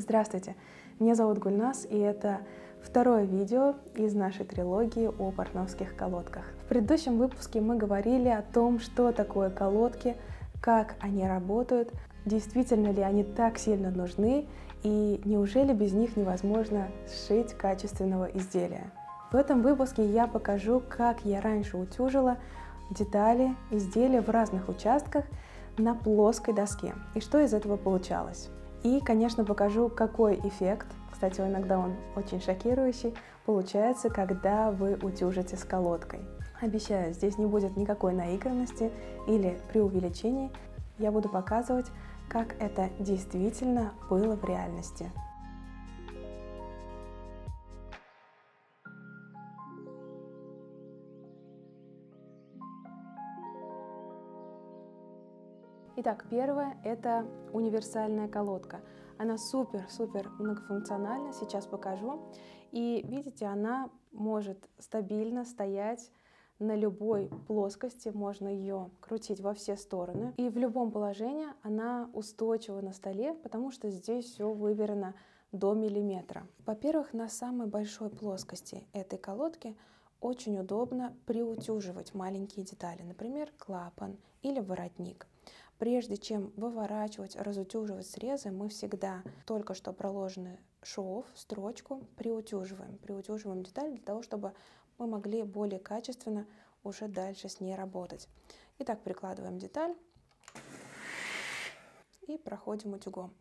Здравствуйте, меня зовут Гульнас, и это второе видео из нашей трилогии о портновских колодках. В предыдущем выпуске мы говорили о том, что такое колодки, как они работают, действительно ли они так сильно нужны, и неужели без них невозможно сшить качественного изделия. В этом выпуске я покажу, как я раньше утюжила детали, изделия в разных участках на плоской доске, и что из этого получалось. И, конечно, покажу, какой эффект, кстати, иногда он очень шокирующий, получается, когда вы утюжите с колодкой. Обещаю, здесь не будет никакой наигранности или преувеличений. Я буду показывать, как это действительно было в реальности. Итак, первое – это универсальная колодка. Она супер-супер многофункциональна, сейчас покажу. И видите, она может стабильно стоять на любой плоскости, можно ее крутить во все стороны. И в любом положении она устойчива на столе, потому что здесь все выверено до миллиметра. Во-первых, на самой большой плоскости этой колодки очень удобно приутюживать маленькие детали, например, клапан или воротник. Прежде чем выворачивать, разутюживать срезы, мы всегда только что проложенный шов, строчку приутюживаем. Приутюживаем деталь для того, чтобы мы могли более качественно уже дальше с ней работать. Итак, прикладываем деталь и проходим утюгом.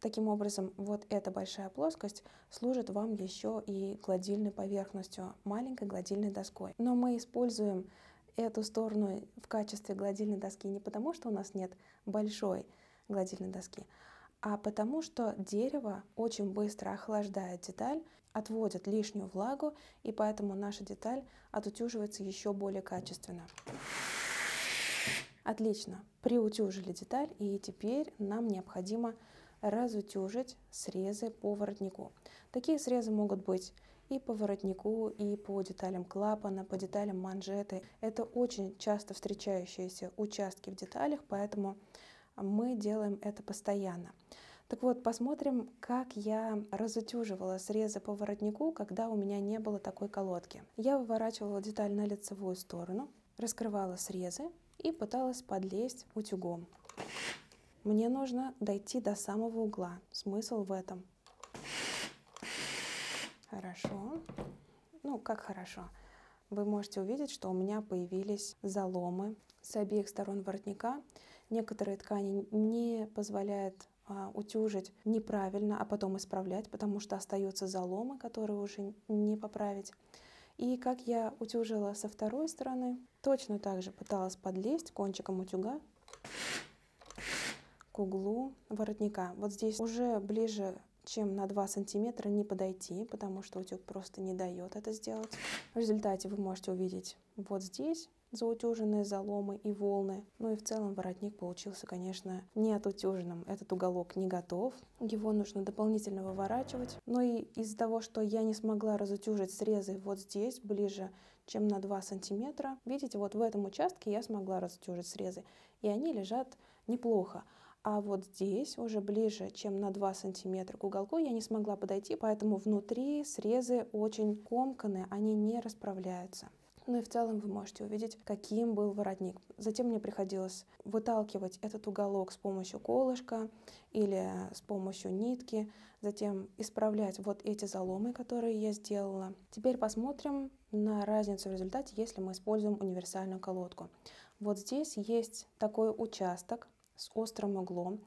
Таким образом, вот эта большая плоскость служит вам еще и гладильной поверхностью, маленькой гладильной доской. Но мы используем эту сторону в качестве гладильной доски не потому, что у нас нет большой гладильной доски, а потому что дерево очень быстро охлаждает деталь, отводит лишнюю влагу, и поэтому наша деталь отутюживается еще более качественно. Отлично, приутюжили деталь, и теперь нам необходимо разутюжить срезы по воротнику. Такие срезы могут быть и по воротнику, и по деталям клапана, по деталям манжеты. Это очень часто встречающиеся участки в деталях, поэтому мы делаем это постоянно. Так вот, посмотрим, как я разутюживала срезы по воротнику, когда у меня не было такой колодки. Я выворачивала деталь на лицевую сторону, раскрывала срезы и пыталась подлезть утюгом. Мне нужно дойти до самого угла. Смысл в этом. Хорошо. Ну, как хорошо. Вы можете увидеть, что у меня появились заломы с обеих сторон воротника. Некоторые ткани не позволяют а, утюжить неправильно, а потом исправлять, потому что остаются заломы, которые уже не поправить. И как я утюжила со второй стороны, точно так же пыталась подлезть кончиком утюга к углу воротника. Вот здесь уже ближе чем на 2 сантиметра не подойти, потому что утюг просто не дает это сделать. В результате вы можете увидеть вот здесь заутюженные заломы и волны. Ну и в целом воротник получился, конечно, не отутюженным. Этот уголок не готов. Его нужно дополнительно выворачивать. Но и из-за того, что я не смогла разутюжить срезы вот здесь, ближе, чем на 2 сантиметра, видите, вот в этом участке я смогла разутюжить срезы. И они лежат неплохо. А вот здесь, уже ближе, чем на 2 сантиметра к уголку, я не смогла подойти, поэтому внутри срезы очень комканы, они не расправляются. Ну и в целом вы можете увидеть, каким был воротник. Затем мне приходилось выталкивать этот уголок с помощью колышка или с помощью нитки, затем исправлять вот эти заломы, которые я сделала. Теперь посмотрим на разницу в результате, если мы используем универсальную колодку. Вот здесь есть такой участок, с острым углом.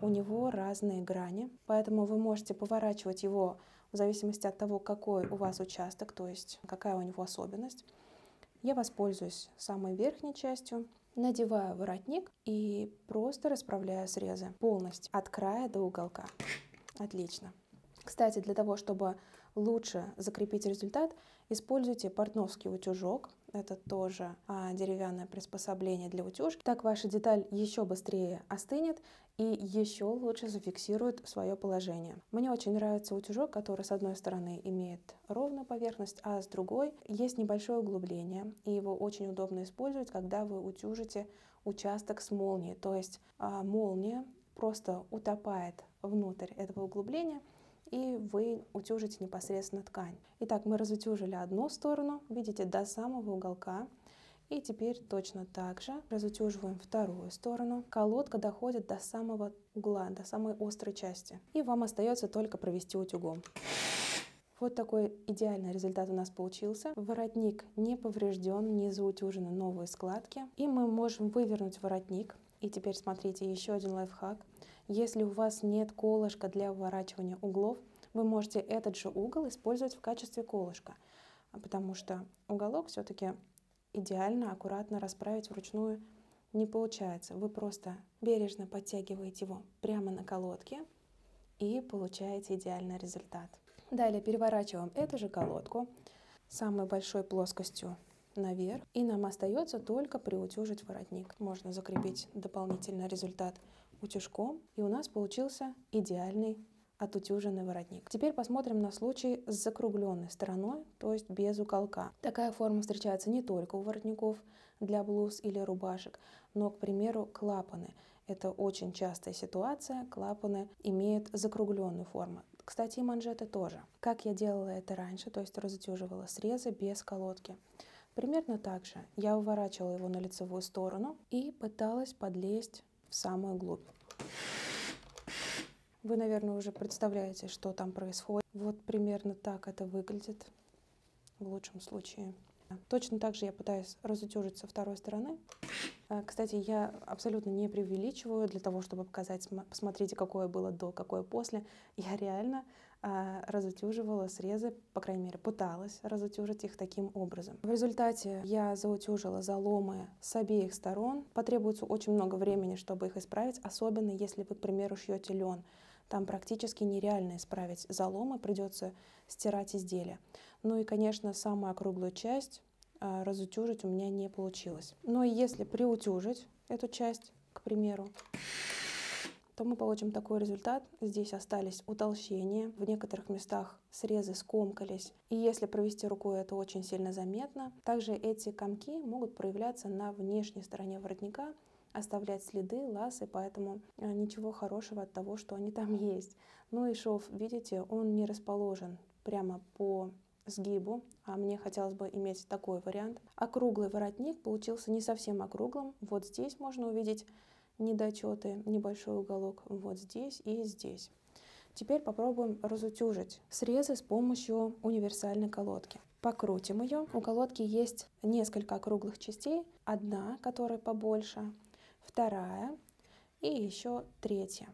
У него разные грани, поэтому вы можете поворачивать его в зависимости от того, какой у вас участок, то есть какая у него особенность. Я воспользуюсь самой верхней частью, надеваю воротник и просто расправляю срезы полностью от края до уголка. Отлично. Кстати, для того, чтобы лучше закрепить результат, используйте портновский утюжок. Это тоже а, деревянное приспособление для утюжки. Так ваша деталь еще быстрее остынет и еще лучше зафиксирует свое положение. Мне очень нравится утюжок, который с одной стороны имеет ровную поверхность, а с другой есть небольшое углубление. И его очень удобно использовать, когда вы утюжите участок с молнией. То есть а, молния просто утопает внутрь этого углубления, и вы утюжите непосредственно ткань. Итак, мы разутюжили одну сторону, видите, до самого уголка. И теперь точно так же разутюживаем вторую сторону. Колодка доходит до самого угла, до самой острой части. И вам остается только провести утюгом. Вот такой идеальный результат у нас получился. Воротник не поврежден, не заутюжены новые складки. И мы можем вывернуть воротник. И теперь смотрите, еще один лайфхак. Если у вас нет колышка для выворачивания углов, вы можете этот же угол использовать в качестве колышка, потому что уголок все-таки идеально, аккуратно расправить вручную не получается. Вы просто бережно подтягиваете его прямо на колодке и получаете идеальный результат. Далее переворачиваем эту же колодку самой большой плоскостью наверх. И нам остается только приутюжить воротник. Можно закрепить дополнительный результат утюжком. И у нас получился идеальный отутюженный воротник. Теперь посмотрим на случай с закругленной стороной, то есть без уголка. Такая форма встречается не только у воротников для блуз или рубашек, но, к примеру, клапаны. Это очень частая ситуация, клапаны имеют закругленную форму. Кстати, и манжеты тоже. Как я делала это раньше, то есть разутюживала срезы без колодки. Примерно так же я уворачивала его на лицевую сторону и пыталась подлезть в самую глубь. Вы, наверное, уже представляете, что там происходит. Вот примерно так это выглядит в лучшем случае. Точно так же я пытаюсь разутюжить со второй стороны. Э, кстати, я абсолютно не преувеличиваю для того, чтобы показать, посмотрите, какое было до, какое после. Я реально а, разутюживала срезы, по крайней мере, пыталась разутюжить их таким образом. В результате я заутюжила заломы с обеих сторон. Потребуется очень много времени, чтобы их исправить, особенно если вы, к примеру, шьете лен. Там практически нереально исправить заломы, придется стирать изделие. Ну и, конечно, самую округлую часть а, разутюжить у меня не получилось. Но если приутюжить эту часть, к примеру, то мы получим такой результат. Здесь остались утолщения, в некоторых местах срезы скомкались. И если провести рукой, это очень сильно заметно. Также эти комки могут проявляться на внешней стороне воротника, оставлять следы, ласы, поэтому а, ничего хорошего от того, что они там есть. Ну и шов, видите, он не расположен прямо по сгибу, а мне хотелось бы иметь такой вариант. Округлый воротник получился не совсем округлым. Вот здесь можно увидеть недочеты, небольшой уголок вот здесь и здесь. Теперь попробуем разутюжить срезы с помощью универсальной колодки. Покрутим ее. У колодки есть несколько округлых частей. Одна, которая побольше, вторая и еще третья.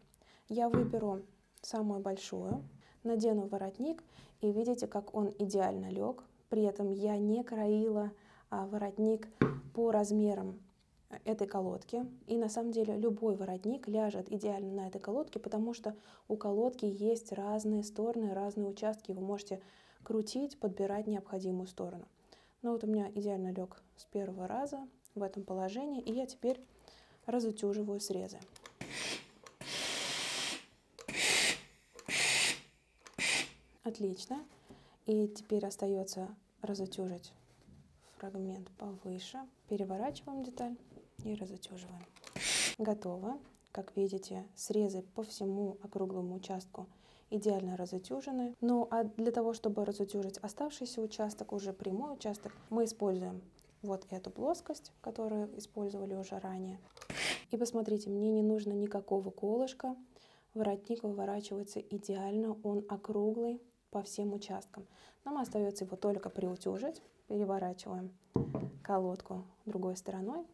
Я выберу самую большую, надену воротник и видите, как он идеально лег. При этом я не краила а, воротник по размерам этой колодки. И на самом деле любой воротник ляжет идеально на этой колодке, потому что у колодки есть разные стороны, разные участки. Вы можете крутить, подбирать необходимую сторону. Но вот у меня идеально лег с первого раза в этом положении, и я теперь разутюживаю срезы. Отлично. И теперь остается разутюжить фрагмент повыше. Переворачиваем деталь и разутюживаем. Готово. Как видите, срезы по всему округлому участку идеально разутюжены. Ну а для того, чтобы разутюжить оставшийся участок, уже прямой участок, мы используем вот эту плоскость, которую использовали уже ранее. И посмотрите, мне не нужно никакого колышка. Воротник выворачивается идеально, он округлый, по всем участкам. Нам остается его только приутюжить. Переворачиваем колодку другой стороной.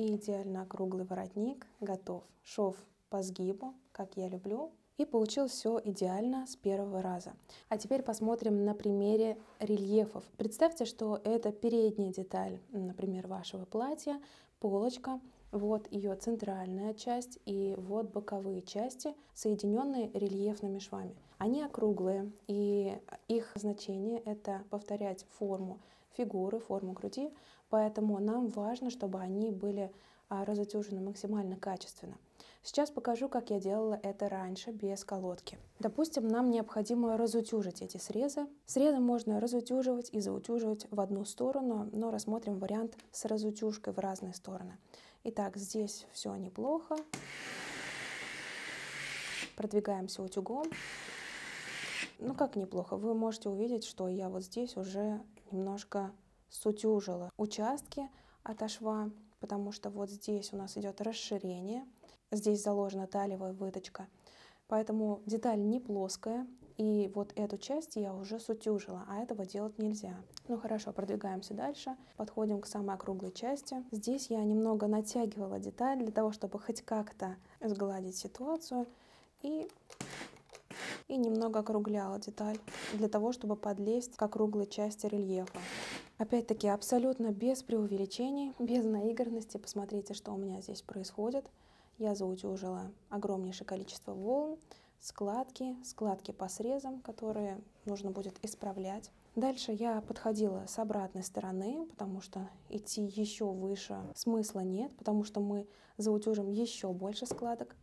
И идеально округлый воротник готов. Шов по сгибу, как я люблю. И получилось все идеально с первого раза. А теперь посмотрим на примере рельефов. Представьте, что это передняя деталь, например, вашего платья, полочка, вот ее центральная часть и вот боковые части, соединенные рельефными швами. Они округлые, и их значение — это повторять форму фигуры, форму груди, поэтому нам важно, чтобы они были а, разутюжены максимально качественно. Сейчас покажу, как я делала это раньше, без колодки. Допустим, нам необходимо разутюжить эти срезы. Срезы можно разутюживать и заутюживать в одну сторону, но рассмотрим вариант с разутюжкой в разные стороны. Итак, здесь все неплохо. Продвигаемся утюгом. Ну как неплохо, вы можете увидеть, что я вот здесь уже немножко сутюжила участки от шва, потому что вот здесь у нас идет расширение, здесь заложена талиевая выточка, поэтому деталь не плоская, и вот эту часть я уже сутюжила, а этого делать нельзя. Ну хорошо, продвигаемся дальше. Подходим к самой округлой части. Здесь я немного натягивала деталь для того, чтобы хоть как-то сгладить ситуацию. И, и немного округляла деталь для того, чтобы подлезть к округлой части рельефа. Опять-таки абсолютно без преувеличений, без наигранности. Посмотрите, что у меня здесь происходит. Я заутюжила огромнейшее количество волн, складки, складки по срезам, которые нужно будет исправлять. Дальше я подходила с обратной стороны, потому что идти еще выше смысла нет, потому что мы заутюжим еще больше складок.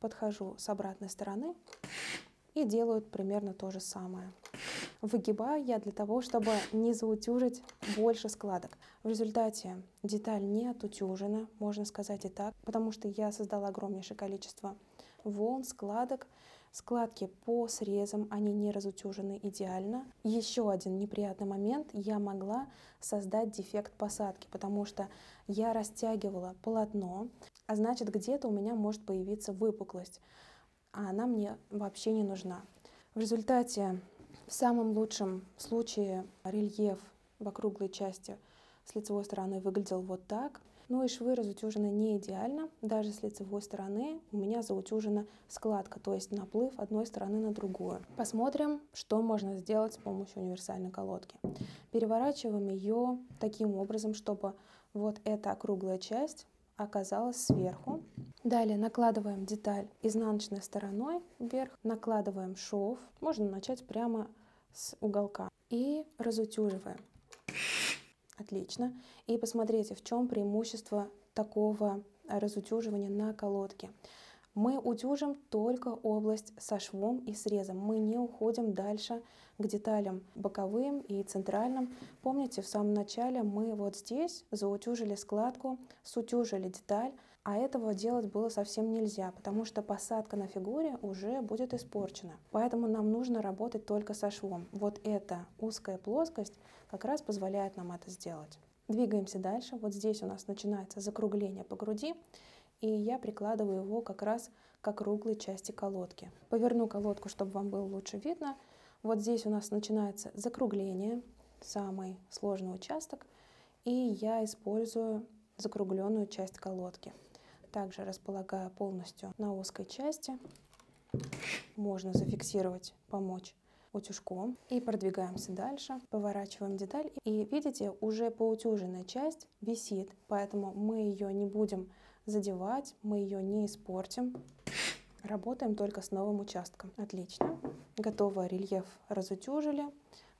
Подхожу с обратной стороны и делаю примерно то же самое. Выгибаю я для того, чтобы не заутюжить больше складок. В результате деталь не отутюжена, можно сказать и так, потому что я создала огромнейшее количество волн, складок. Складки по срезам, они не разутюжены идеально. Еще один неприятный момент, я могла создать дефект посадки, потому что я растягивала полотно, а значит где-то у меня может появиться выпуклость, а она мне вообще не нужна. В результате, в самом лучшем случае, рельеф в округлой части с лицевой стороны выглядел вот так. Ну и швы разутюжены не идеально. Даже с лицевой стороны у меня заутюжена складка, то есть наплыв одной стороны на другую. Посмотрим, что можно сделать с помощью универсальной колодки. Переворачиваем ее таким образом, чтобы вот эта округлая часть оказалась сверху. Далее накладываем деталь изнаночной стороной вверх, накладываем шов, можно начать прямо с уголка и разутюживаем. Отлично. И посмотрите, в чем преимущество такого разутюживания на колодке. Мы утюжим только область со швом и срезом. Мы не уходим дальше к деталям боковым и центральным. Помните, в самом начале мы вот здесь заутюжили складку, сутюжили деталь, а этого делать было совсем нельзя, потому что посадка на фигуре уже будет испорчена. Поэтому нам нужно работать только со швом. Вот эта узкая плоскость как раз позволяет нам это сделать. Двигаемся дальше. Вот здесь у нас начинается закругление по груди, и я прикладываю его как раз к округлой части колодки. Поверну колодку, чтобы вам было лучше видно. Вот здесь у нас начинается закругление, самый сложный участок, и я использую закругленную часть колодки. Также располагаю полностью на узкой части. Можно зафиксировать, помочь утюжком. И продвигаемся дальше, поворачиваем деталь. И видите, уже поутюженная часть висит, поэтому мы ее не будем задевать, мы ее не испортим. Работаем только с новым участком. Отлично. Готово, рельеф разутюжили.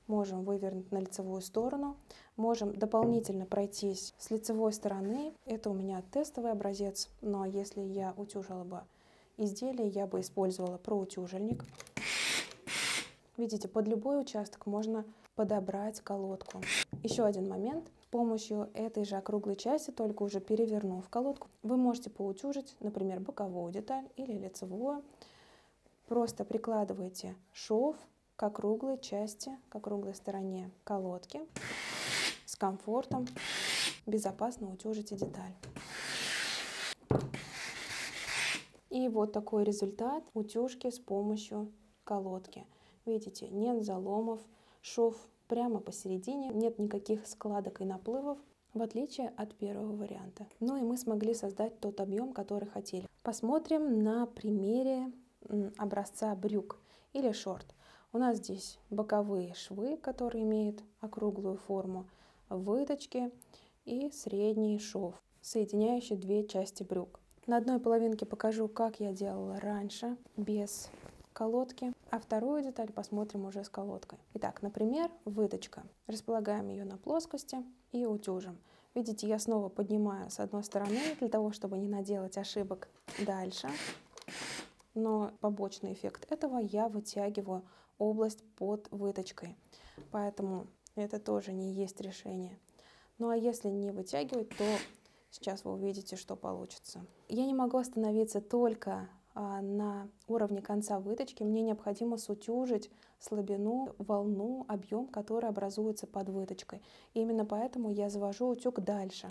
Можем вывернуть на лицевую сторону. Можем дополнительно пройтись с лицевой стороны. Это у меня тестовый образец, но если я утюжила бы изделие, я бы использовала проутюжельник. Видите, под любой участок можно подобрать колодку. Еще один момент. Помощью этой же округлой части, только уже перевернув колодку, вы можете поутюжить, например, боковую деталь или лицевую. Просто прикладываете шов к округлой части, к округлой стороне колодки с комфортом, безопасно утюжите деталь. И вот такой результат утюжки с помощью колодки. Видите, нет заломов, шов прямо посередине, нет никаких складок и наплывов, в отличие от первого варианта. Ну и мы смогли создать тот объем, который хотели. Посмотрим на примере образца брюк или шорт. У нас здесь боковые швы, которые имеют округлую форму, выточки и средний шов, соединяющий две части брюк. На одной половинке покажу, как я делала раньше, без колодки, а вторую деталь посмотрим уже с колодкой. Итак, например, выточка. Располагаем ее на плоскости и утюжим. Видите, я снова поднимаю с одной стороны для того, чтобы не наделать ошибок дальше. Но побочный эффект этого я вытягиваю область под выточкой. Поэтому это тоже не есть решение. Ну а если не вытягивать, то сейчас вы увидите, что получится. Я не могу остановиться только на уровне конца выточки мне необходимо сутюжить слабину, волну, объем, который образуется под выточкой. И именно поэтому я завожу утюг дальше.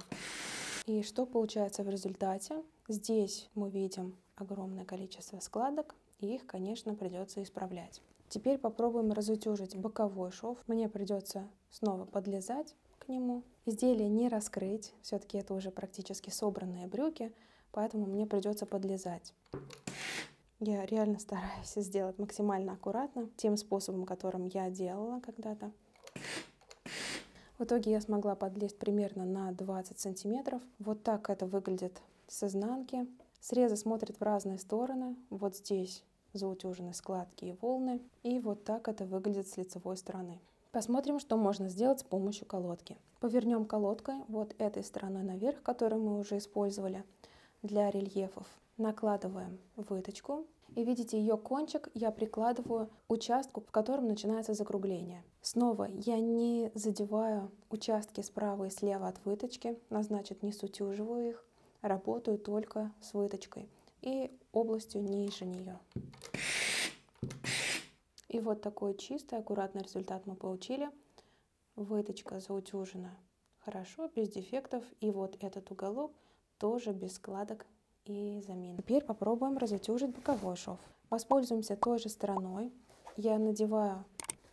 И что получается в результате? Здесь мы видим огромное количество складок, и их, конечно, придется исправлять. Теперь попробуем разутюжить боковой шов. Мне придется снова подлезать к нему. Изделие не раскрыть, все-таки это уже практически собранные брюки, поэтому мне придется подлезать. Я реально стараюсь сделать максимально аккуратно, тем способом, которым я делала когда-то. В итоге я смогла подлезть примерно на 20 сантиметров. Вот так это выглядит с изнанки. Срезы смотрят в разные стороны. Вот здесь заутюжены складки и волны. И вот так это выглядит с лицевой стороны. Посмотрим, что можно сделать с помощью колодки. Повернем колодкой вот этой стороной наверх, которую мы уже использовали для рельефов. Накладываем выточку. И видите, ее кончик я прикладываю участку, в котором начинается закругление. Снова я не задеваю участки справа и слева от выточки, а значит не сутюживаю их, работаю только с выточкой и областью ниже нее. И вот такой чистый, аккуратный результат мы получили. Выточка заутюжена хорошо, без дефектов. И вот этот уголок тоже без складок и замин. Теперь попробуем разутюжить боковой шов. Воспользуемся той же стороной. Я надеваю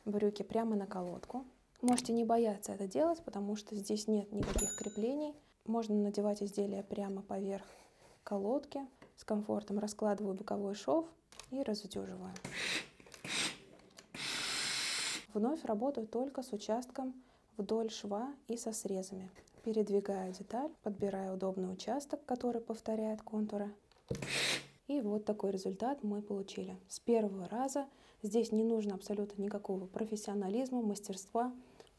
брюки прямо на колодку. Можете не бояться это делать, потому что здесь нет никаких креплений. Можно надевать изделие прямо поверх колодки. С комфортом раскладываю боковой шов и разутюживаю. Вновь работаю только с участком вдоль шва и со срезами. Передвигаю деталь, подбираю удобный участок, который повторяет контуры. И вот такой результат мы получили. С первого раза здесь не нужно абсолютно никакого профессионализма, мастерства,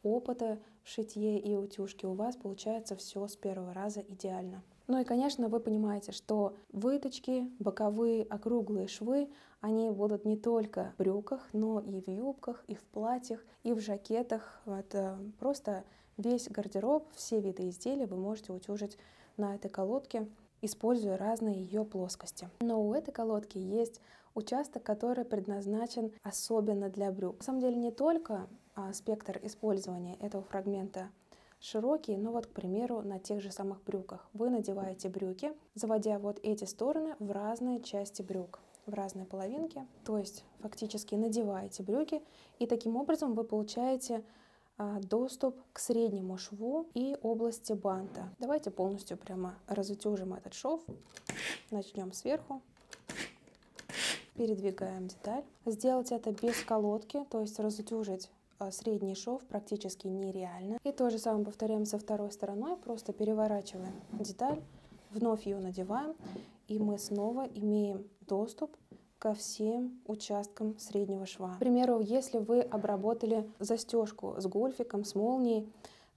опыта в шитье и утюжке. У вас получается все с первого раза идеально. Ну и, конечно, вы понимаете, что выточки, боковые округлые швы, они будут не только в брюках, но и в юбках, и в платьях, и в жакетах. Это просто весь гардероб, все виды изделий вы можете утюжить на этой колодке, используя разные ее плоскости. Но у этой колодки есть участок, который предназначен особенно для брюк. На самом деле не только спектр использования этого фрагмента широкий, но вот, к примеру, на тех же самых брюках. Вы надеваете брюки, заводя вот эти стороны в разные части брюк в разные половинки, то есть фактически надеваете брюки, и таким образом вы получаете а, доступ к среднему шву и области банта. Давайте полностью прямо разутюжим этот шов. Начнем сверху. Передвигаем деталь. Сделать это без колодки, то есть разутюжить а, средний шов практически нереально. И то же самое повторяем со второй стороной, просто переворачиваем деталь, вновь ее надеваем, и мы снова имеем доступ ко всем участкам среднего шва. К примеру, если вы обработали застежку с гольфиком, с молнией,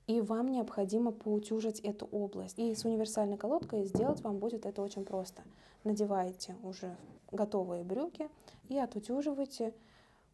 и вам необходимо поутюжить эту область. И с универсальной колодкой сделать вам будет это очень просто. Надеваете уже готовые брюки и отутюживаете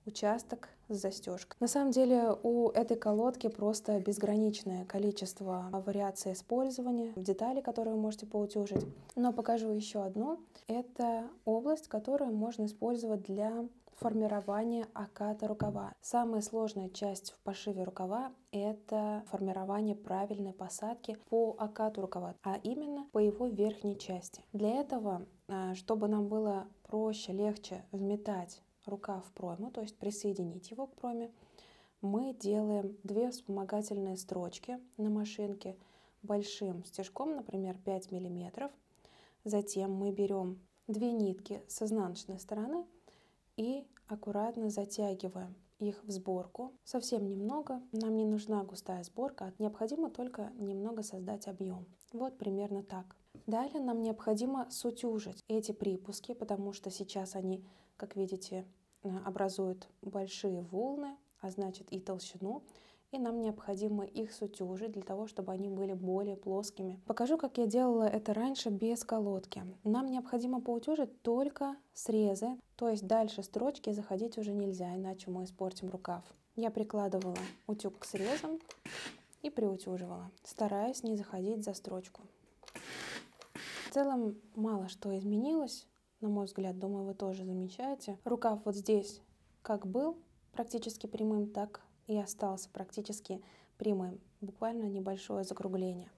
участок с застежкой. На самом деле у этой колодки просто безграничное количество вариаций использования, деталей, которые вы можете поутюжить. Но покажу еще одну. Это область, которую можно использовать для формирования оката рукава. Самая сложная часть в пошиве рукава – это формирование правильной посадки по окату рукава, а именно по его верхней части. Для этого, а, чтобы нам было проще, легче вметать рукав пройму, то есть присоединить его к пройме, мы делаем две вспомогательные строчки на машинке большим стежком, например, 5 мм. Затем мы берем две нитки с изнаночной стороны и аккуратно затягиваем их в сборку. Совсем немного, нам не нужна густая сборка, необходимо только немного создать объем. Вот примерно так. Далее нам необходимо сутюжить эти припуски, потому что сейчас они как видите, э, образуют большие волны, а значит и толщину, и нам необходимо их сутюжить для того, чтобы они были более плоскими. Покажу, как я делала это раньше без колодки. Нам необходимо поутюжить только срезы, то есть дальше строчки заходить уже нельзя, иначе мы испортим рукав. Я прикладывала утюг к срезам и приутюживала, стараясь не заходить за строчку. В целом мало что изменилось, на мой взгляд, думаю, вы тоже замечаете. Рукав вот здесь как был практически прямым, так и остался практически прямым. Буквально небольшое закругление.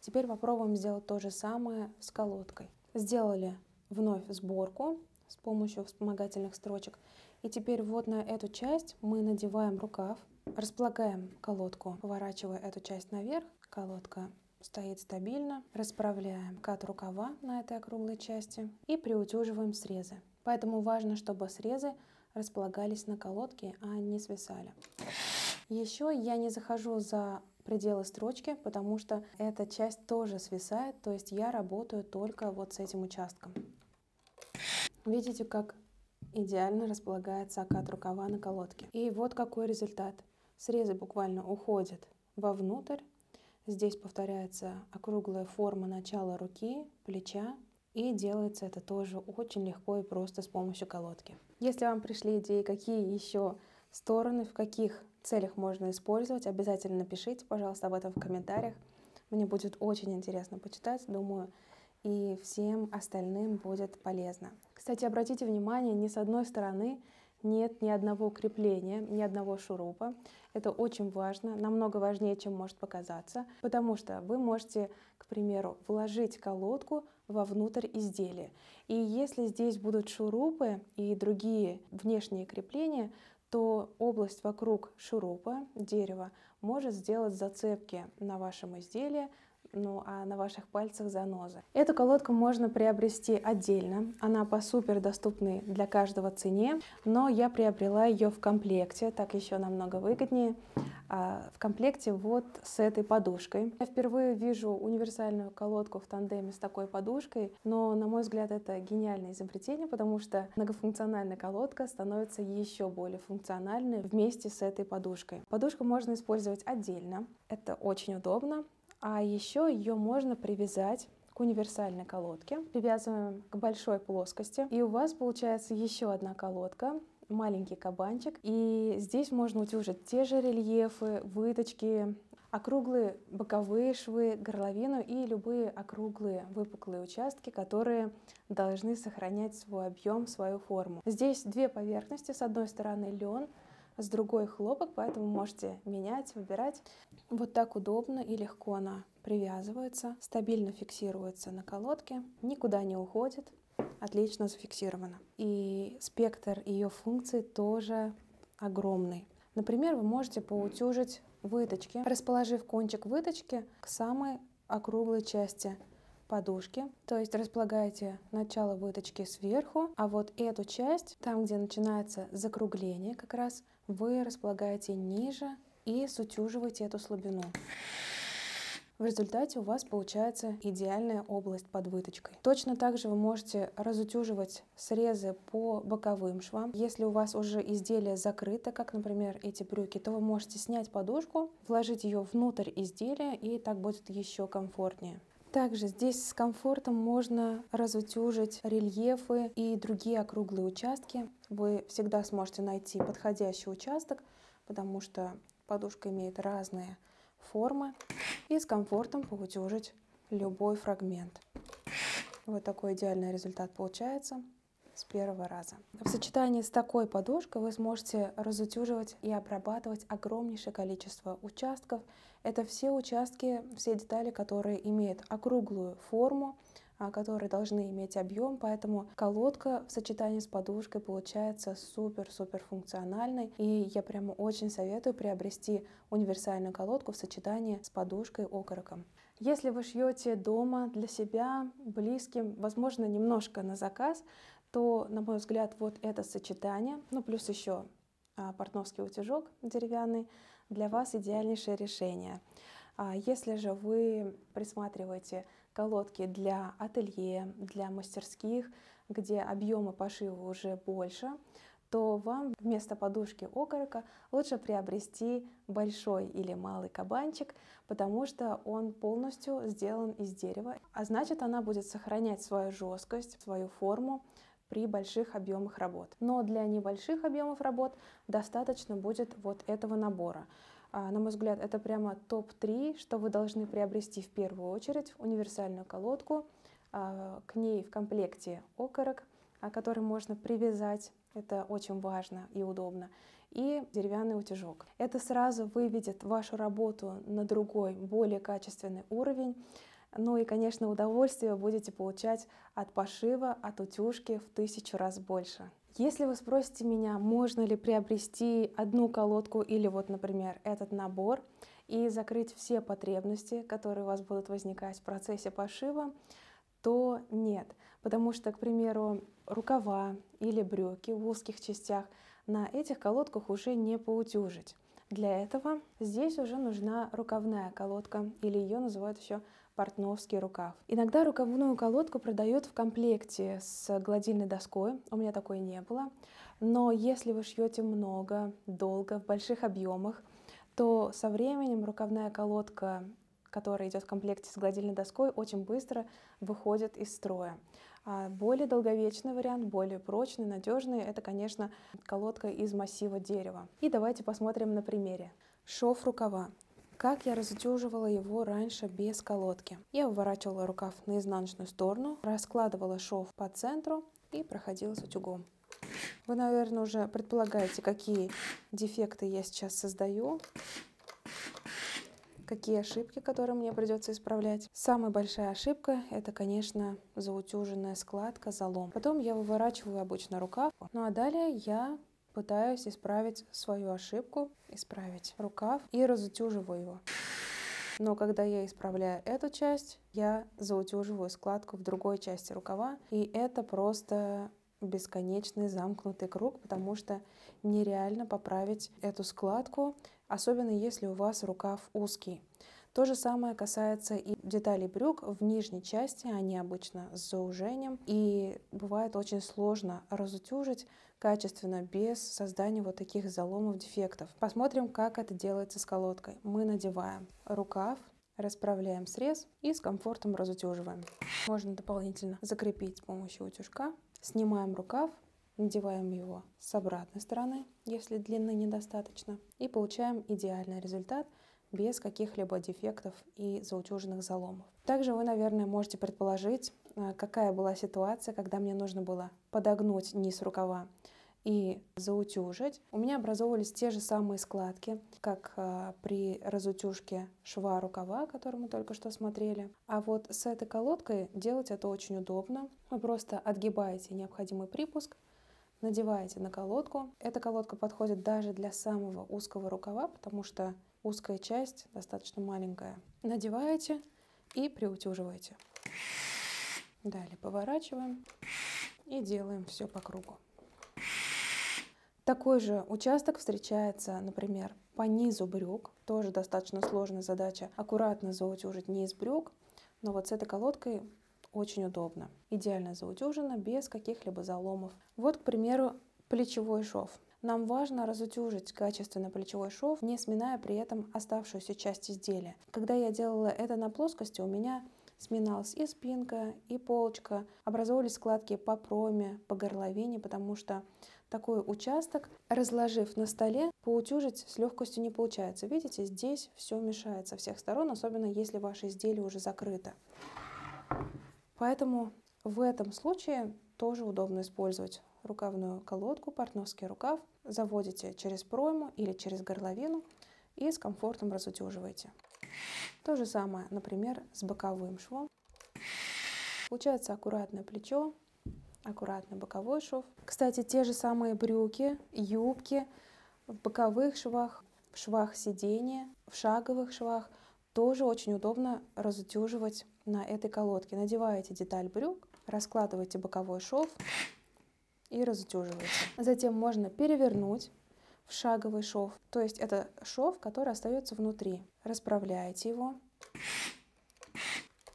Теперь попробуем сделать то же самое с колодкой. Сделали вновь сборку с помощью вспомогательных строчек. И теперь вот на эту часть мы надеваем рукав, располагаем колодку, поворачивая эту часть наверх. Колодка стоит стабильно. Расправляем кат рукава на этой округлой части и приутюживаем срезы. Поэтому важно, чтобы срезы располагались на колодке, а не свисали. Еще я не захожу за пределы строчки, потому что эта часть тоже свисает, то есть я работаю только вот с этим участком. Видите, как идеально располагается окат рукава на колодке. И вот какой результат. Срезы буквально уходят вовнутрь. Здесь повторяется округлая форма начала руки, плеча. И делается это тоже очень легко и просто с помощью колодки. Если вам пришли идеи, какие еще стороны, в каких целях можно использовать, обязательно напишите, пожалуйста, об этом в комментариях. Мне будет очень интересно почитать. Думаю, и всем остальным будет полезно. Кстати, обратите внимание, ни с одной стороны нет ни одного крепления, ни одного шурупа. Это очень важно, намного важнее, чем может показаться, потому что вы можете, к примеру, вложить колодку вовнутрь изделия. И если здесь будут шурупы и другие внешние крепления, то область вокруг шурупа, дерева, может сделать зацепки на вашем изделии, ну а на ваших пальцах занозы. Эту колодку можно приобрести отдельно, она по супер доступной для каждого цене, но я приобрела ее в комплекте, так еще намного выгоднее, а, в комплекте вот с этой подушкой. Я впервые вижу универсальную колодку в тандеме с такой подушкой, но на мой взгляд это гениальное изобретение, потому что многофункциональная колодка становится еще более функциональной вместе с этой подушкой. Подушку можно использовать отдельно, это очень удобно, а еще ее можно привязать к универсальной колодке. Привязываем к большой плоскости. И у вас получается еще одна колодка, маленький кабанчик. И здесь можно утюжить те же рельефы, выточки, округлые боковые швы, горловину и любые округлые выпуклые участки, которые должны сохранять свой объем, свою форму. Здесь две поверхности. С одной стороны лен, с другой хлопок, поэтому можете менять, выбирать. Вот так удобно и легко она привязывается, стабильно фиксируется на колодке, никуда не уходит, отлично зафиксирована. И спектр ее функций тоже огромный. Например, вы можете поутюжить выточки, расположив кончик выточки к самой округлой части подушки. То есть располагаете начало выточки сверху, а вот эту часть, там, где начинается закругление, как раз вы располагаете ниже и сутюживаете эту слабину. В результате у вас получается идеальная область под выточкой. Точно так же вы можете разутюживать срезы по боковым швам. Если у вас уже изделие закрыто, как, например, эти брюки, то вы можете снять подушку, вложить ее внутрь изделия, и так будет еще комфортнее. Также здесь с комфортом можно разутюжить рельефы и другие округлые участки. Вы всегда сможете найти подходящий участок, потому что подушка имеет разные формы. И с комфортом поутюжить любой фрагмент. Вот такой идеальный результат получается с первого раза. В сочетании с такой подушкой вы сможете разутюживать и обрабатывать огромнейшее количество участков. Это все участки, все детали, которые имеют округлую форму, а, которые должны иметь объем, поэтому колодка в сочетании с подушкой получается супер-супер функциональной, и я прямо очень советую приобрести универсальную колодку в сочетании с подушкой окороком. Если вы шьете дома для себя, близким, возможно, немножко на заказ, то, на мой взгляд, вот это сочетание, ну плюс еще а, портновский утюжок деревянный, для вас идеальнейшее решение. А если же вы присматриваете колодки для ателье, для мастерских, где объемы пошива уже больше, то вам вместо подушки окорока лучше приобрести большой или малый кабанчик, потому что он полностью сделан из дерева, а значит она будет сохранять свою жесткость, свою форму, при больших объемах работ. Но для небольших объемов работ достаточно будет вот этого набора. А, на мой взгляд, это прямо топ-3, что вы должны приобрести в первую очередь. Универсальную колодку, а, к ней в комплекте окорок, который можно привязать, это очень важно и удобно, и деревянный утюжок. Это сразу выведет вашу работу на другой, более качественный уровень. Ну и, конечно, удовольствие будете получать от пошива, от утюжки в тысячу раз больше. Если вы спросите меня, можно ли приобрести одну колодку или вот, например, этот набор и закрыть все потребности, которые у вас будут возникать в процессе пошива, то нет. Потому что, к примеру, рукава или брюки в узких частях на этих колодках уже не поутюжить. Для этого здесь уже нужна рукавная колодка, или ее называют еще портновский рукав. Иногда рукавную колодку продают в комплекте с гладильной доской, у меня такой не было. Но если вы шьете много, долго, в больших объемах, то со временем рукавная колодка, которая идет в комплекте с гладильной доской, очень быстро выходит из строя. А более долговечный вариант, более прочный, надежный, это, конечно, колодка из массива дерева. И давайте посмотрим на примере. Шов рукава. Как я разутюживала его раньше без колодки. Я выворачивала рукав на изнаночную сторону, раскладывала шов по центру и проходила с утюгом. Вы, наверное, уже предполагаете, какие дефекты я сейчас создаю, какие ошибки, которые мне придется исправлять. Самая большая ошибка – это, конечно, заутюженная складка, залом. Потом я выворачиваю обычно рукав. Ну а далее я пытаюсь исправить свою ошибку, исправить рукав и разутюживаю его. Но когда я исправляю эту часть, я заутюживаю складку в другой части рукава, и это просто бесконечный замкнутый круг, потому что нереально поправить эту складку, особенно если у вас рукав узкий. То же самое касается и деталей брюк в нижней части, они обычно с заужением, и бывает очень сложно разутюжить качественно без создания вот таких заломов, дефектов. Посмотрим, как это делается с колодкой. Мы надеваем рукав, расправляем срез и с комфортом разутюживаем. Можно дополнительно закрепить с помощью утюжка. Снимаем рукав, надеваем его с обратной стороны, если длины недостаточно, и получаем идеальный результат – без каких-либо дефектов и заутюженных заломов. Также вы, наверное, можете предположить, э, какая была ситуация, когда мне нужно было подогнуть низ рукава и заутюжить. У меня образовывались те же самые складки, как э, при разутюжке шва рукава, который мы только что смотрели. А вот с этой колодкой делать это очень удобно. Вы просто отгибаете необходимый припуск, надеваете на колодку. Эта колодка подходит даже для самого узкого рукава, потому что узкая часть, достаточно маленькая. Надеваете и приутюживаете. Далее поворачиваем и делаем все по кругу. Такой же участок встречается, например, по низу брюк. Тоже достаточно сложная задача. Аккуратно заутюжить низ брюк. Но вот с этой колодкой очень удобно. Идеально заутюжено, без каких-либо заломов. Вот, к примеру, плечевой шов. Нам важно разутюжить качественно плечевой шов, не сминая при этом оставшуюся часть изделия. Когда я делала это на плоскости, у меня сминалась и спинка, и полочка, образовывались складки по проме, по горловине, потому что такой участок, разложив на столе, поутюжить с легкостью не получается. Видите, здесь все мешает со всех сторон, особенно если ваше изделие уже закрыто. Поэтому в этом случае тоже удобно использовать рукавную колодку, портновский рукав, заводите через пройму или через горловину и с комфортом разутюживаете. То же самое, например, с боковым швом. Получается аккуратное плечо, аккуратный боковой шов. Кстати, те же самые брюки, юбки в боковых швах, в швах сидения, в шаговых швах тоже очень удобно разутюживать на этой колодке. Надеваете деталь брюк, раскладываете боковой шов и разутюживаете. Затем можно перевернуть в шаговый шов, то есть это шов, который остается внутри. Расправляете его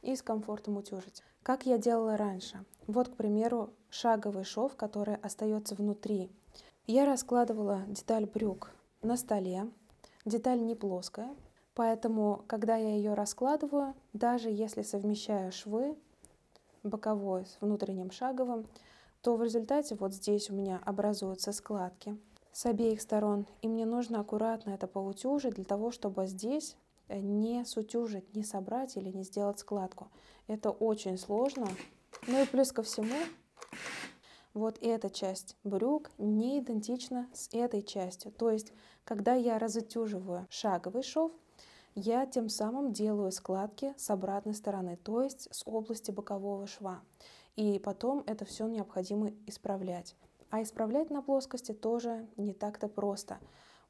и с комфортом утюжите. Как я делала раньше. Вот, к примеру, шаговый шов, который остается внутри. Я раскладывала деталь брюк на столе. Деталь не плоская, поэтому, когда я ее раскладываю, даже если совмещаю швы боковой с внутренним шаговым, то в результате вот здесь у меня образуются складки с обеих сторон. И мне нужно аккуратно это поутюжить для того, чтобы здесь э, не сутюжить, не собрать или не сделать складку. Это очень сложно. Ну и плюс ко всему, вот эта часть брюк не идентична с этой частью. То есть, когда я разутюживаю шаговый шов, я тем самым делаю складки с обратной стороны, то есть с области бокового шва. И потом это все необходимо исправлять. А исправлять на плоскости тоже не так-то просто.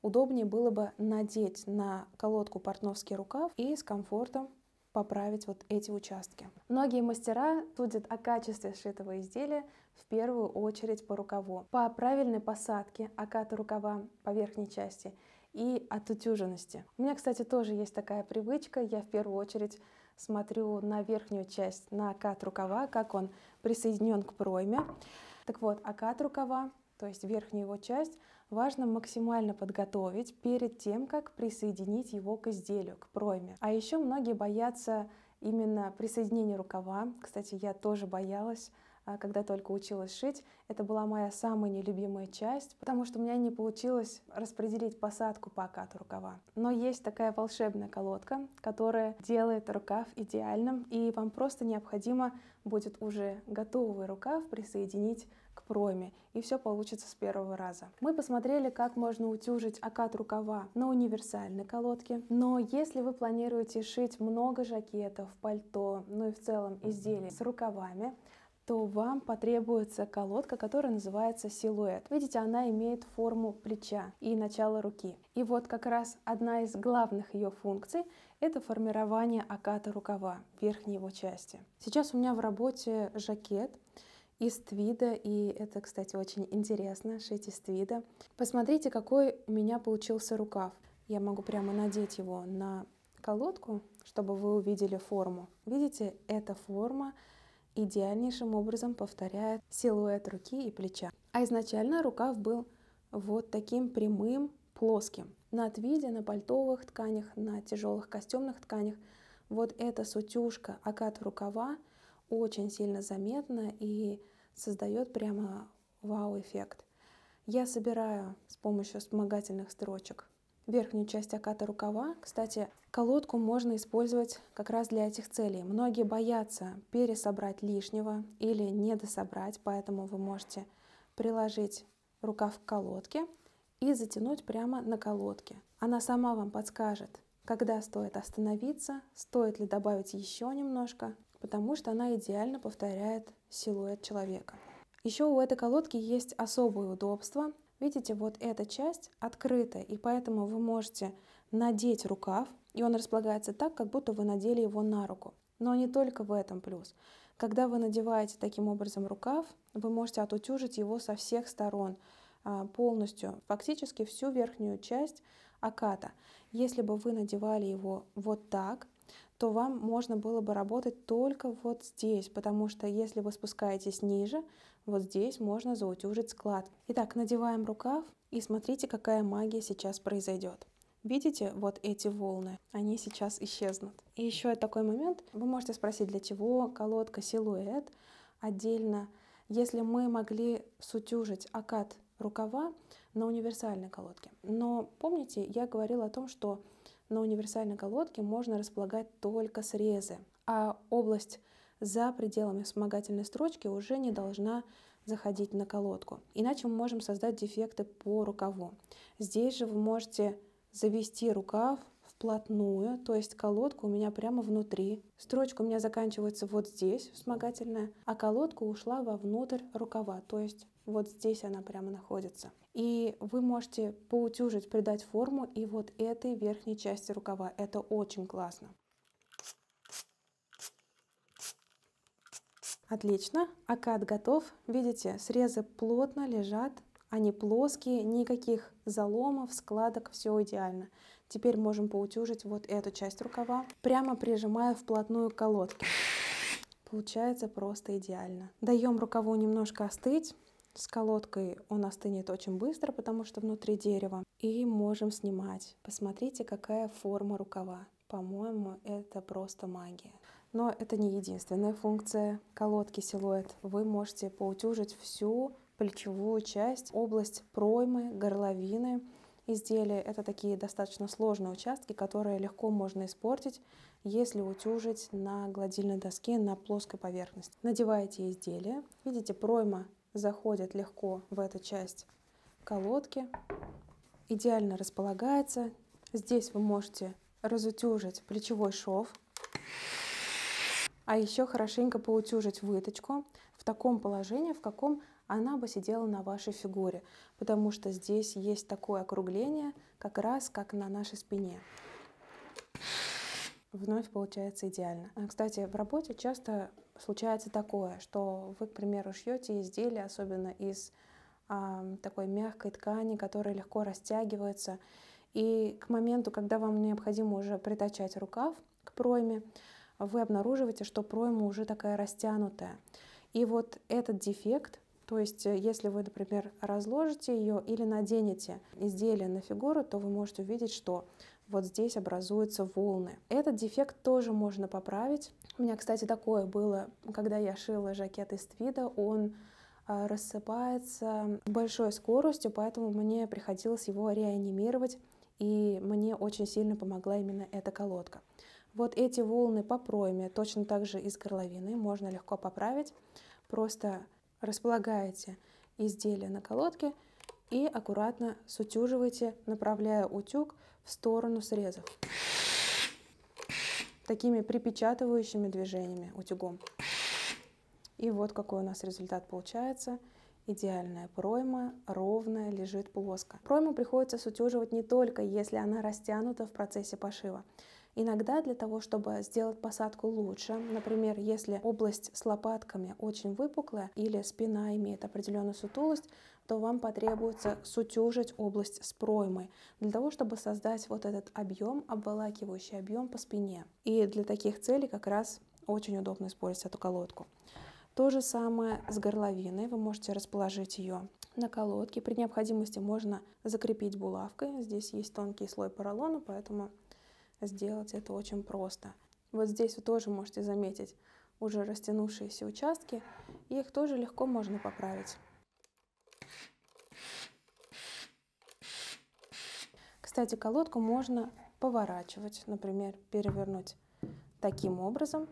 Удобнее было бы надеть на колодку портновский рукав и с комфортом поправить вот эти участки. Многие мастера судят о качестве сшитого изделия в первую очередь по рукаву, по правильной посадке оката рукава по верхней части и от утюженности. У меня, кстати, тоже есть такая привычка. Я в первую очередь смотрю на верхнюю часть, на окат рукава, как он присоединен к пройме. Так вот, окат рукава, то есть верхнюю его часть, важно максимально подготовить перед тем, как присоединить его к изделию, к пройме. А еще многие боятся именно присоединения рукава. Кстати, я тоже боялась, а, когда только училась шить. Это была моя самая нелюбимая часть, потому что у меня не получилось распределить посадку по окату рукава. Но есть такая волшебная колодка, которая делает рукав идеальным, и вам просто необходимо будет уже готовый рукав присоединить к пройме, и все получится с первого раза. Мы посмотрели, как можно утюжить окат рукава на универсальной колодке, но если вы планируете шить много жакетов, пальто, ну и в целом изделий с рукавами, то вам потребуется колодка, которая называется силуэт. Видите, она имеет форму плеча и начало руки. И вот как раз одна из главных ее функций – это формирование оката рукава, верхней его части. Сейчас у меня в работе жакет из твида, и это, кстати, очень интересно, шить из твида. Посмотрите, какой у меня получился рукав. Я могу прямо надеть его на колодку, чтобы вы увидели форму. Видите, эта форма идеальнейшим образом повторяет силуэт руки и плеча. А изначально рукав был вот таким прямым, плоским. На твиде, на пальтовых тканях, на тяжелых костюмных тканях вот эта сутюшка, окат рукава очень сильно заметна и создает прямо вау-эффект. Я собираю с помощью вспомогательных строчек верхнюю часть оката рукава. Кстати, колодку можно использовать как раз для этих целей. Многие боятся пересобрать лишнего или недособрать, поэтому вы можете приложить рукав к колодке и затянуть прямо на колодке. Она сама вам подскажет, когда стоит остановиться, стоит ли добавить еще немножко, потому что она идеально повторяет силуэт человека. Еще у этой колодки есть особое удобство. Видите, вот эта часть открыта, и поэтому вы можете надеть рукав, и он располагается так, как будто вы надели его на руку. Но не только в этом плюс. Когда вы надеваете таким образом рукав, вы можете отутюжить его со всех сторон а, полностью, фактически всю верхнюю часть аката. Если бы вы надевали его вот так, то вам можно было бы работать только вот здесь, потому что если вы спускаетесь ниже, вот здесь можно заутюжить склад. Итак, надеваем рукав и смотрите, какая магия сейчас произойдет. Видите вот эти волны? Они сейчас исчезнут. И еще такой момент. Вы можете спросить, для чего колодка силуэт отдельно. Если мы могли сутюжить окат рукава на универсальной колодке. Но помните, я говорила о том, что на универсальной колодке можно располагать только срезы, а область за пределами вспомогательной строчки уже не должна заходить на колодку. Иначе мы можем создать дефекты по рукаву. Здесь же вы можете завести рукав вплотную, то есть колодка у меня прямо внутри. Строчка у меня заканчивается вот здесь, вспомогательная, а колодка ушла вовнутрь рукава, то есть вот здесь она прямо находится. И вы можете поутюжить, придать форму и вот этой верхней части рукава. Это очень классно. Отлично, акад готов. Видите, срезы плотно лежат, они плоские, никаких заломов, складок, все идеально. Теперь можем поутюжить вот эту часть рукава, прямо прижимая вплотную к колодке. Получается просто идеально. Даем рукаву немножко остыть. С колодкой он остынет очень быстро, потому что внутри дерева. И можем снимать. Посмотрите, какая форма рукава. По-моему, это просто магия. Но это не единственная функция колодки силуэт. Вы можете поутюжить всю плечевую часть, область проймы, горловины изделия. Это такие достаточно сложные участки, которые легко можно испортить, если утюжить на гладильной доске на плоской поверхности. Надеваете изделие. Видите, пройма заходит легко в эту часть колодки, идеально располагается. Здесь вы можете разутюжить плечевой шов, а еще хорошенько поутюжить выточку в таком положении, в каком она бы сидела на вашей фигуре, потому что здесь есть такое округление, как раз как на нашей спине. Вновь получается идеально. А, кстати, в работе часто случается такое, что вы, к примеру, шьете изделие, особенно из а, такой мягкой ткани, которая легко растягивается, и к моменту, когда вам необходимо уже притачать рукав к пройме, вы обнаруживаете, что пройма уже такая растянутая. И вот этот дефект то есть, э, если вы, например, разложите ее или наденете изделие на фигуру, то вы можете увидеть, что вот здесь образуются волны. Этот дефект тоже можно поправить. У меня, кстати, такое было, когда я шила жакет из твида, он а, рассыпается большой скоростью, поэтому мне приходилось его реанимировать, и мне очень сильно помогла именно эта колодка. Вот эти волны по пройме, точно так же из горловины, можно легко поправить. Просто располагаете изделие на колодке и аккуратно сутюживаете, направляя утюг в сторону срезов. Такими припечатывающими движениями утюгом. И вот какой у нас результат получается. Идеальная пройма, ровная, лежит плоско. Пройму приходится сутюживать не только, если она растянута в процессе пошива. Иногда для того, чтобы сделать посадку лучше, например, если область с лопатками очень выпуклая или спина имеет определенную сутулость, то вам потребуется сутюжить область с проймой для того, чтобы создать вот этот объем, обволакивающий объем по спине. И для таких целей как раз очень удобно использовать эту колодку. То же самое с горловиной. Вы можете расположить ее на колодке. При необходимости можно закрепить булавкой. Здесь есть тонкий слой поролона, поэтому сделать это очень просто. Вот здесь вы тоже можете заметить уже растянувшиеся участки, и их тоже легко можно поправить. Кстати, колодку можно поворачивать, например, перевернуть таким образом.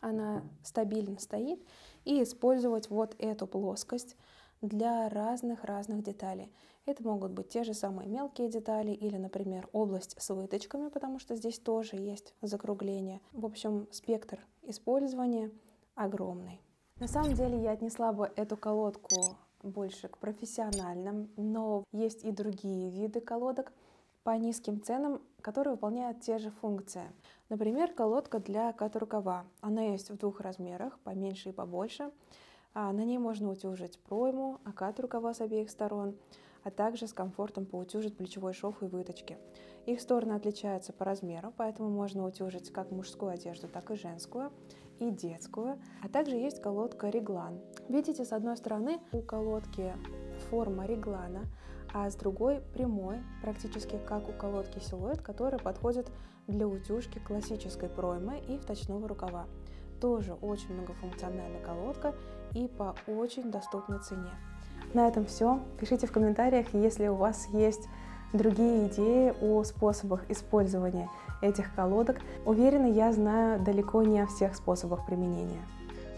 Она стабильно стоит. И использовать вот эту плоскость для разных-разных деталей. Это могут быть те же самые мелкие детали или, например, область с выточками, потому что здесь тоже есть закругление. В общем, спектр использования огромный. На самом деле я отнесла бы эту колодку больше к профессиональным, но есть и другие виды колодок по низким ценам, которые выполняют те же функции. Например, колодка для кат-рукава. Она есть в двух размерах, поменьше и побольше. А на ней можно утюжить пройму, окат рукава с обеих сторон, а также с комфортом поутюжить плечевой шов и выточки. Их стороны отличаются по размеру, поэтому можно утюжить как мужскую одежду, так и женскую, и детскую. А также есть колодка реглан. Видите, с одной стороны у колодки форма реглана, а с другой прямой, практически как у колодки силуэт, который подходит для утюжки классической проймы и вточного рукава. Тоже очень многофункциональная колодка и по очень доступной цене. На этом все. Пишите в комментариях, если у вас есть другие идеи о способах использования этих колодок. Уверена, я знаю далеко не о всех способах применения.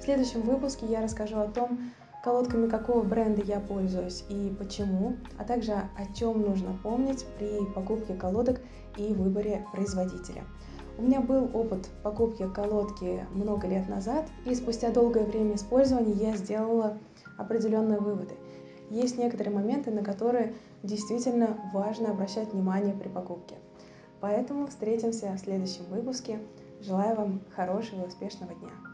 В следующем выпуске я расскажу о том, колодками какого бренда я пользуюсь и почему, а также о чем нужно помнить при покупке колодок и выборе производителя. У меня был опыт покупки колодки много лет назад, и спустя долгое время использования я сделала определенные выводы. Есть некоторые моменты, на которые действительно важно обращать внимание при покупке. Поэтому встретимся в следующем выпуске. Желаю вам хорошего и успешного дня.